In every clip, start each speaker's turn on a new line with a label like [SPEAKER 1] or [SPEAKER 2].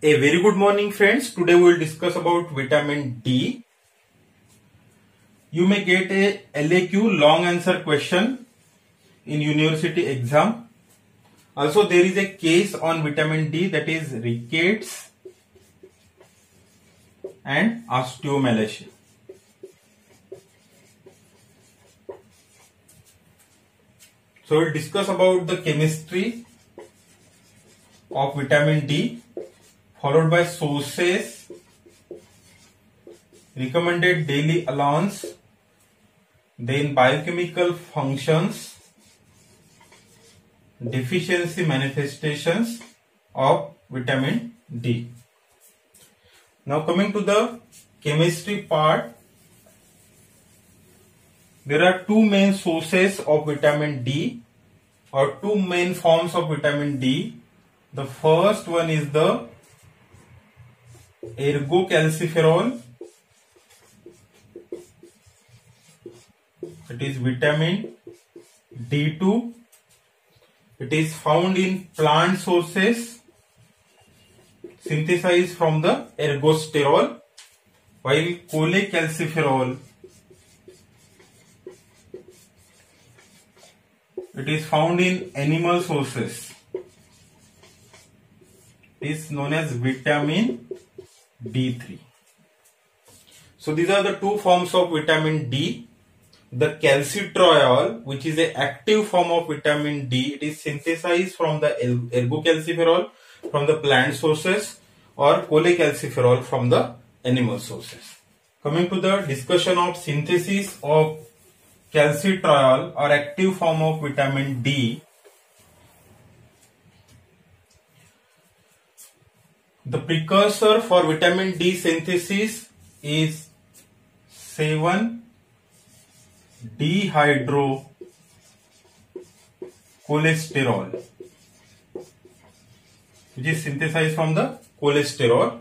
[SPEAKER 1] A very good morning friends. Today we will discuss about vitamin D. You may get a LAQ long answer question in university exam. Also there is a case on vitamin D that is rickets and osteomalacia. So we'll discuss about the chemistry of vitamin D followed by sources, recommended daily allowance, then biochemical functions, deficiency manifestations of vitamin D. Now coming to the chemistry part, there are two main sources of vitamin D or two main forms of vitamin D. The first one is the ergocalciferol it is vitamin D2 it is found in plant sources synthesized from the ergosterol while cholecalciferol it is found in animal sources. It is known as vitamin D3. So these are the two forms of vitamin D. The calcitriol, which is an active form of vitamin D, it is synthesized from the er-, ergocalciferol from the plant sources or cholecalciferol from the animal sources. Coming to the discussion of synthesis of calcitriol or active form of vitamin D, The precursor for vitamin D synthesis is 7 dehydrocholesterol which is synthesized from the cholesterol.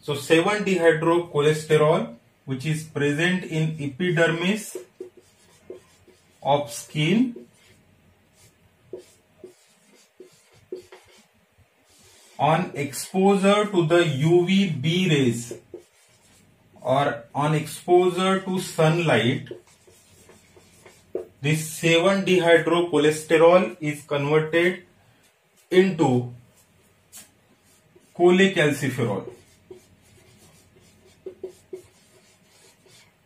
[SPEAKER 1] So 7 dehydrocholesterol which is present in epidermis of skin on exposure to the UVB rays or on exposure to sunlight, this 7 dehydrocholesterol is converted into cholecalciferol.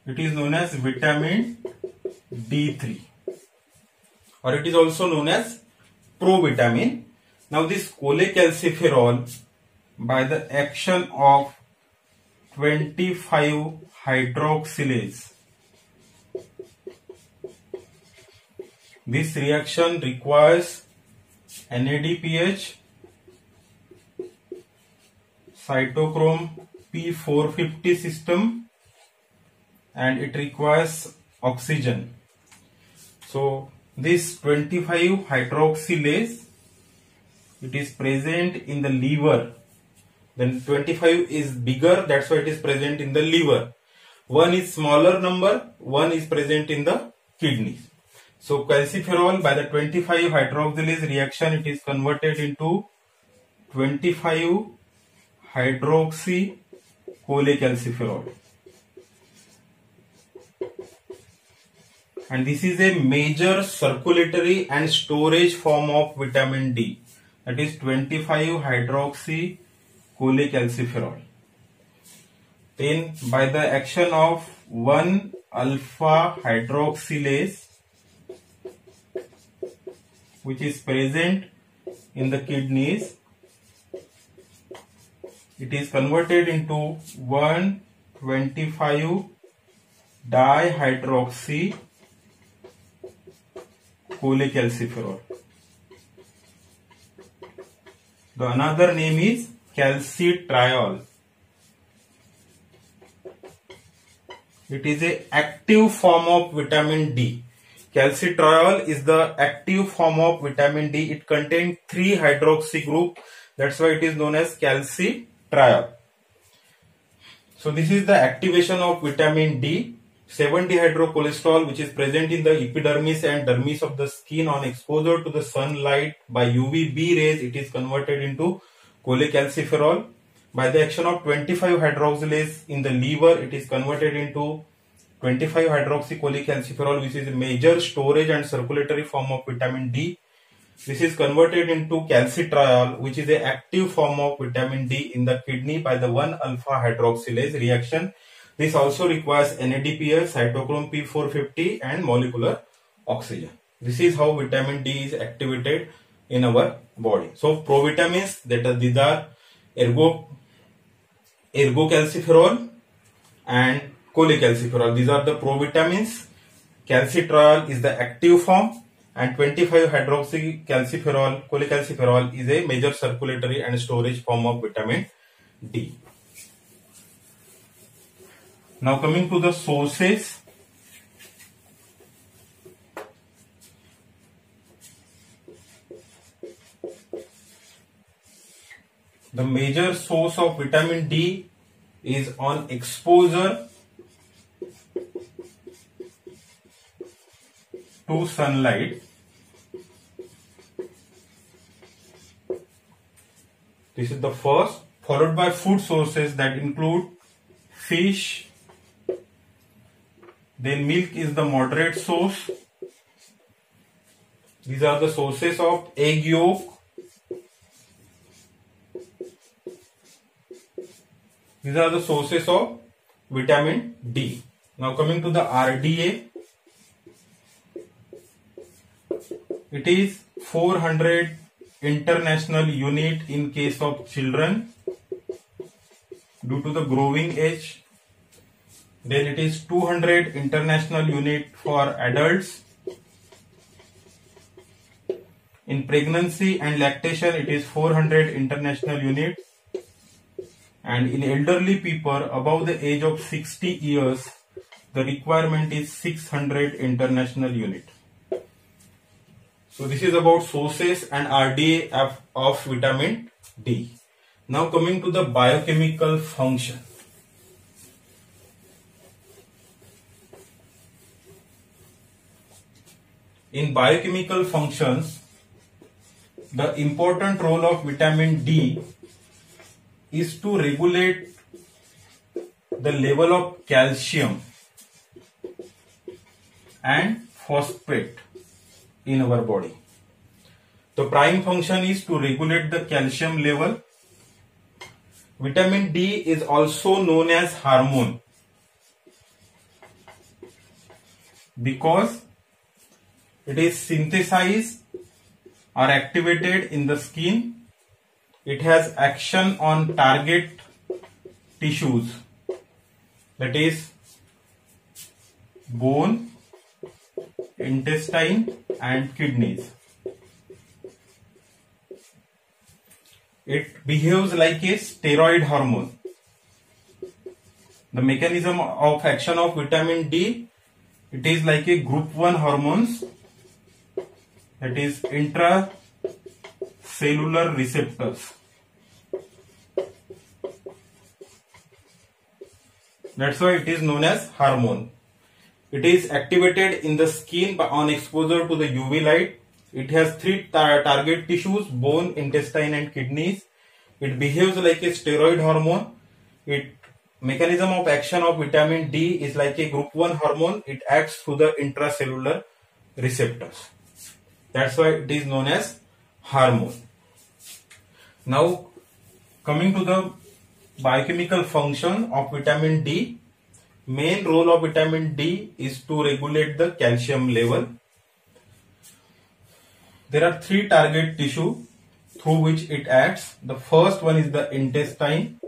[SPEAKER 1] It is known as vitamin D3 or it is also known as provitamin now this cholecalciferol by the action of 25 hydroxylase this reaction requires NADPH cytochrome P450 system and it requires oxygen. So this 25 hydroxylase it is present in the liver. Then 25 is bigger that's why it is present in the liver. One is smaller number one is present in the kidneys. So calciferol by the 25 hydroxylase reaction it is converted into 25 hydroxy cholecalciferol and this is a major circulatory and storage form of vitamin D that is 25 hydroxy cholecalciferol. Then by the action of 1 alpha hydroxylase which is present in the kidneys it is converted into 125 dihydroxy cholecalciferol The another name is calcitriol. It is a active form of vitamin D. Calcitriol is the active form of vitamin D. It contains three hydroxy group. That's why it is known as calcitriol. So this is the activation of vitamin D. 7-dehydrocholesterol which is present in the epidermis and dermis of the skin on exposure to the sunlight by UVB rays it is converted into cholecalciferol by the action of 25 hydroxylase in the liver, it is converted into 25 hydroxycholecalciferol, which is a major storage and circulatory form of vitamin D. This is converted into calcitriol, which is an active form of vitamin D in the kidney by the 1 alpha hydroxylase reaction. This also requires NADPH, cytochrome P450 and molecular oxygen. This is how vitamin D is activated in our body. So provitamins that are these are ergo ergocalciferol and cholecalciferol. These are the provitamins. Calcitriol is the active form and 25 hydroxycalciferol, cholecalciferol is a major circulatory and storage form of vitamin D. Now coming to the sources. The major source of vitamin D is on exposure to sunlight. This is the first, followed by food sources that include fish, then milk is the moderate source. These are the sources of egg yolk. These are the sources of vitamin D. Now coming to the RDA. It is 400 international unit in case of children due to the growing age then it is 200 international unit for adults. In pregnancy and lactation it is 400 international unit. And in elderly people above the age of 60 years the requirement is 600 international unit. So this is about sources and RDA of, of vitamin D. Now coming to the biochemical function in biochemical functions, the important role of vitamin D is to regulate the level of calcium and phosphate in our body. The prime function is to regulate the calcium level. Vitamin D is also known as hormone because it is synthesized or activated in the skin. It has action on target tissues that is bone, intestine and kidneys. It behaves like a steroid hormone. The mechanism of action of vitamin D, it is like a group 1 hormones that is intracellular receptors. That's why it is known as hormone. It is activated in the skin on exposure to the UV light. It has three tar target tissues, bone, intestine and kidneys. It behaves like a steroid hormone. It mechanism of action of vitamin D is like a group 1 hormone. It acts through the intracellular receptors. That's why it is known as hormone. Now coming to the biochemical function of vitamin D. Main role of vitamin D is to regulate the calcium level. There are three target tissue through which it acts. The first one is the intestine.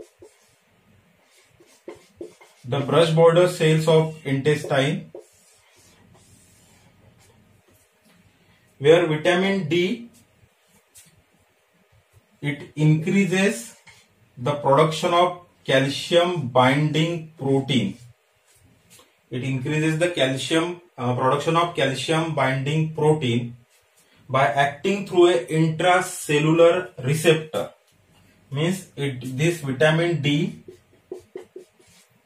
[SPEAKER 1] The brush border cells of intestine where vitamin D it increases the production of calcium binding protein. It increases the calcium uh, production of calcium binding protein by acting through a intracellular receptor. Means it this vitamin D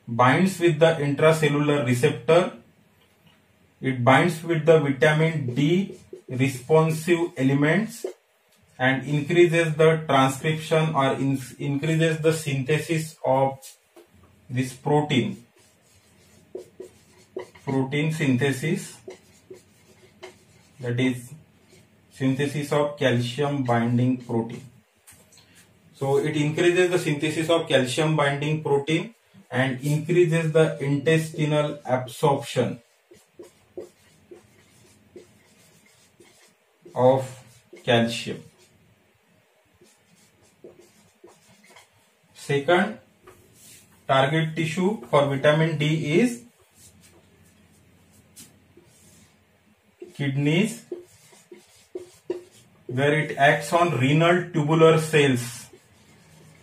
[SPEAKER 1] binds with the intracellular receptor. It binds with the vitamin D responsive elements and increases the transcription or in, increases the synthesis of this protein. Protein synthesis that is synthesis of calcium binding protein. So it increases the synthesis of calcium binding protein and increases the intestinal absorption of calcium. Second target tissue for vitamin D is kidneys where it acts on renal tubular cells.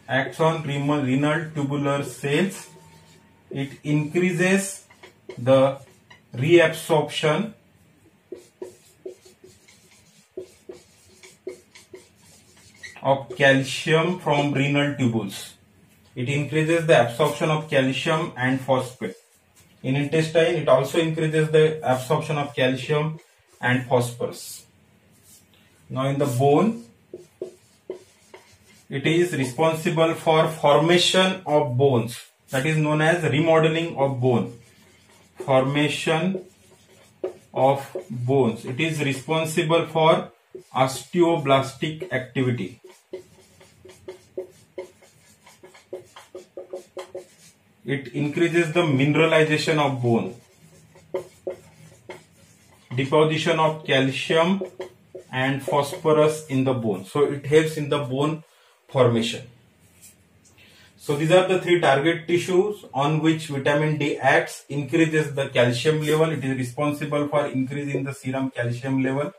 [SPEAKER 1] Acts on renal tubular cells. It increases the reabsorption of calcium from renal tubules it increases the absorption of calcium and phosphate. In intestine, it also increases the absorption of calcium and phosphorus. Now in the bone, it is responsible for formation of bones. That is known as remodeling of bone. Formation of bones. It is responsible for osteoblastic activity. it increases the mineralization of bone deposition of calcium and phosphorus in the bone. So it helps in the bone formation. So these are the three target tissues on which vitamin D acts increases the calcium level. It is responsible for increasing the serum calcium level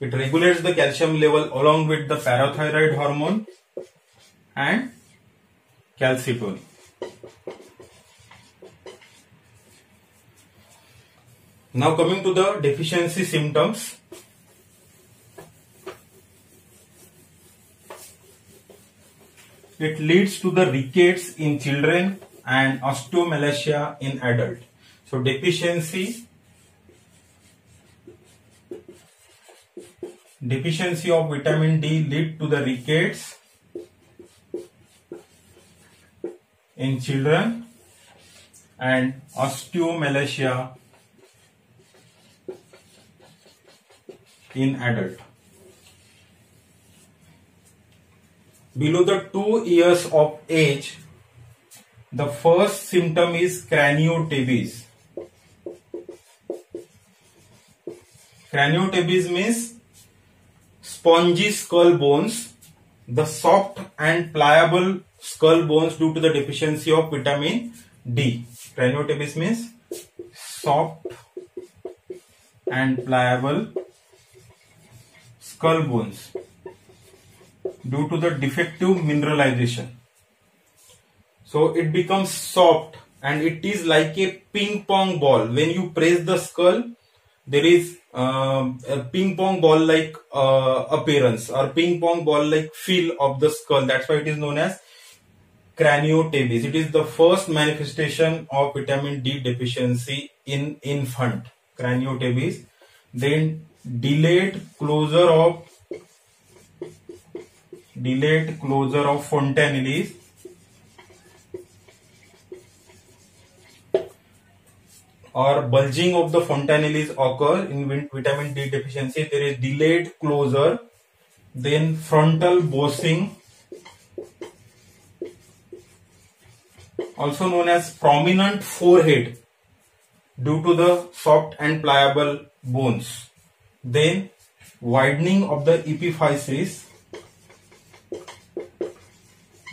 [SPEAKER 1] it regulates the calcium level along with the parathyroid hormone and calcitonin. Now coming to the deficiency symptoms. It leads to the rickets in children and osteomalacia in adult. So deficiency deficiency of vitamin D lead to the rickets in children and osteomalacia in adult. Below the 2 years of age, the first symptom is craniotabes. Craniotabes means spongy skull bones, the soft and pliable skull bones due to the deficiency of vitamin D. Craniotabes means soft and pliable skull bones due to the defective mineralization. So it becomes soft and it is like a ping pong ball. When you press the skull, there is uh, a ping pong ball like uh, appearance or ping pong ball like feel of the skull. That's why it is known as craniotabes. It is the first manifestation of vitamin D deficiency in infant craniotabes. Then delayed closure of delayed closure of fontanelles or bulging of the fontanelles occur in vitamin D deficiency. There is delayed closure, then frontal bossing also known as prominent forehead due to the soft and pliable bones. Then widening of the epiphysis,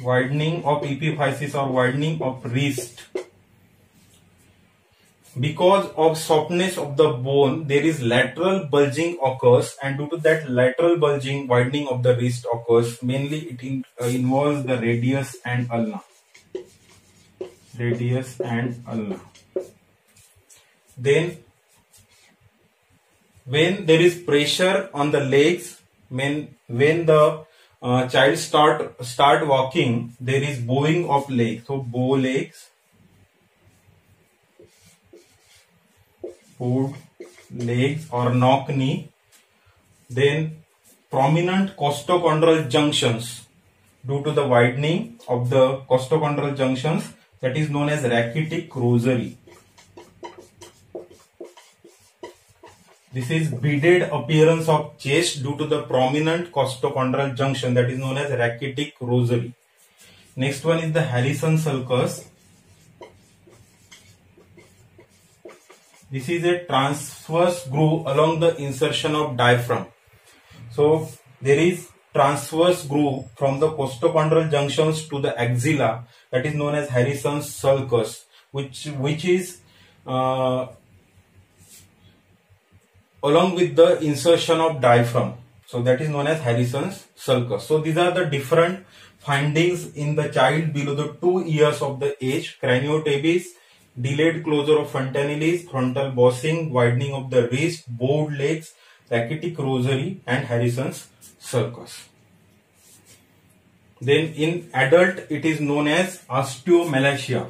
[SPEAKER 1] widening of epiphysis or widening of wrist. Because of softness of the bone, there is lateral bulging occurs and due to that lateral bulging, widening of the wrist occurs. Mainly it in, uh, involves the radius and ulna radius and ulna. Then when there is pressure on the legs, when when the uh, child start start walking, there is bowing of legs. So bow legs, bowed legs or knock knee, Then prominent costochondral junctions due to the widening of the costochondral junctions that is known as rachitic rosary. This is beaded appearance of chest due to the prominent costochondral junction that is known as rachitic rosary. Next one is the Harrison sulcus. This is a transverse groove along the insertion of diaphragm. So there is transverse groove from the costochondral junctions to the axilla that is known as Harrison's sulcus, which which is uh, along with the insertion of diaphragm. So that is known as Harrison's sulcus. So these are the different findings in the child below the two years of the age. Craniotabes, delayed closure of fontanelles, frontal bossing, widening of the wrist, bowed legs, rachitic rosary and Harrison's sulcus. Then in adult it is known as osteomalacia.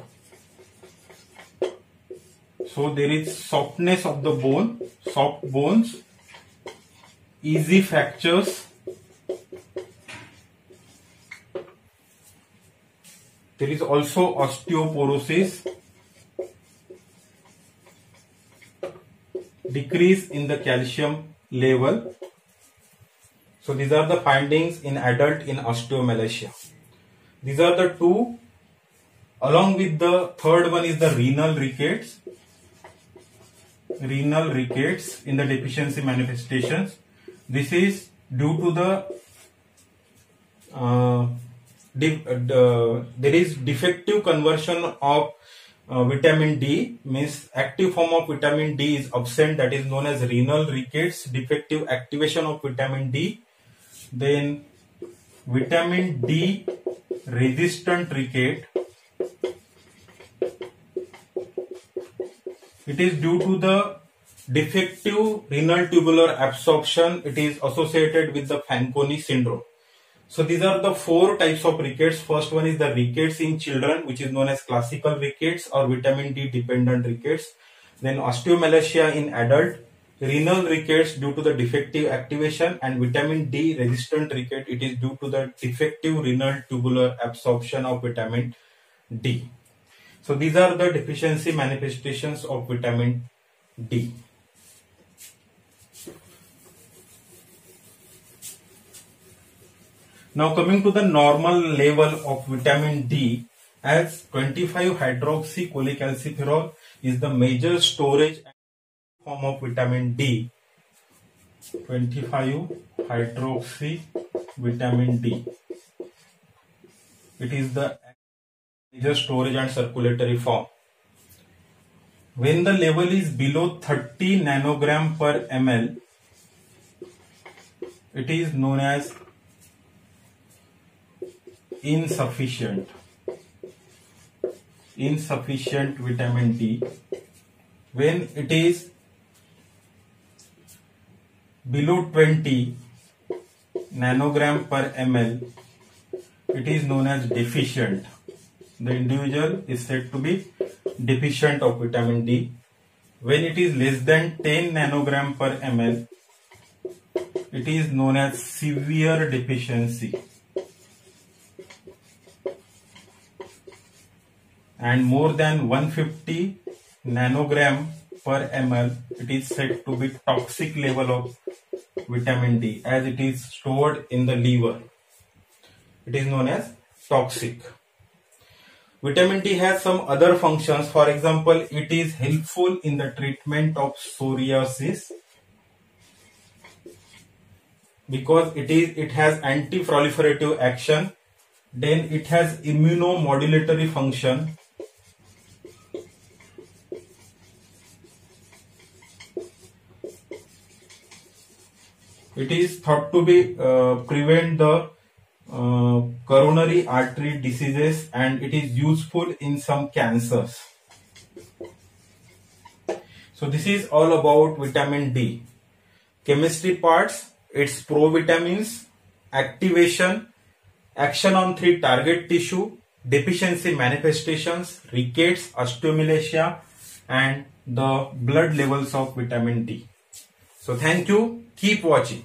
[SPEAKER 1] So there is softness of the bone, soft bones, easy fractures. There is also osteoporosis, decrease in the calcium level. So these are the findings in adult in osteomalacia. These are the two along with the third one is the renal rickets renal rickets in the deficiency manifestations. This is due to the uh, uh, there is defective conversion of uh, vitamin D means active form of vitamin D is absent that is known as renal rickets defective activation of vitamin D then vitamin D resistant ricket It is due to the defective renal tubular absorption. It is associated with the Fanconi syndrome. So these are the four types of rickets. First one is the rickets in children, which is known as classical rickets or vitamin D dependent rickets. Then osteomalacia in adult, renal rickets due to the defective activation and vitamin D resistant ricket. It is due to the defective renal tubular absorption of vitamin D. So these are the deficiency manifestations of vitamin D. Now coming to the normal level of vitamin D as 25 hydroxy cholecalciferol is the major storage form of vitamin D 25 hydroxy vitamin D it is the major storage and circulatory form. When the level is below 30 nanogram per ml, it is known as insufficient insufficient vitamin D when it is below 20 nanogram per ml it is known as deficient the individual is said to be deficient of vitamin D. When it is less than 10 nanogram per ml, it is known as severe deficiency. And more than 150 nanogram per ml, it is said to be toxic level of vitamin D as it is stored in the liver. It is known as toxic. Vitamin D has some other functions. For example, it is helpful in the treatment of psoriasis because it is it has anti-proliferative action. Then it has immunomodulatory function. It is thought to be uh, prevent the uh, coronary artery diseases and it is useful in some cancers. So this is all about vitamin D. Chemistry parts, its provitamins, activation, action on three target tissue, deficiency manifestations, rickets, osteomalacia and the blood levels of vitamin D. So thank you. Keep watching.